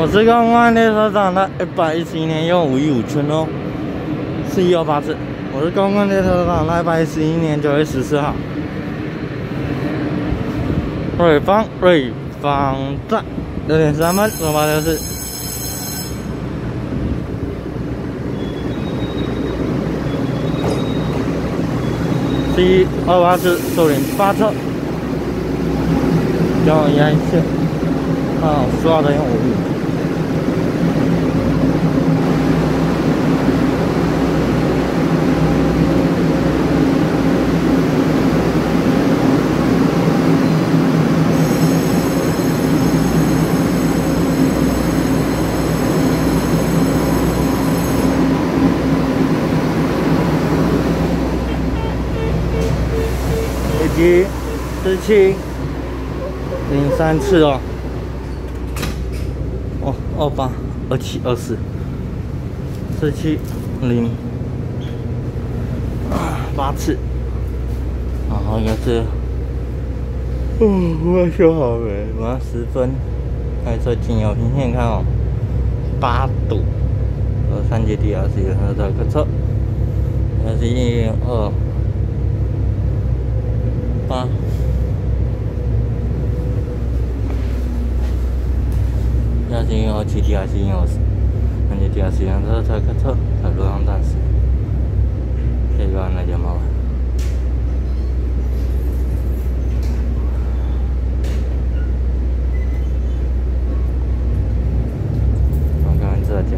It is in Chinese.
我是刚刚列车长的一百一十一年用五一五村哦，四一幺八次。我是刚刚列车长的一百一十一年九月十四号。瑞芳瑞芳站六点三分，出发就是。四一二八次，收零八车，叫沿线，啊，刷的用五一。四七零三次哦，哦二八二七二四。四七零。八次，然后应该是，嗯，我修好没？晚上十分，开车进油平线看哦，八度，二三阶地二十一号的客车，二十一二。我去地下室钥匙感觉地下室阳台在路上但是这个那就麻烦了我看看这家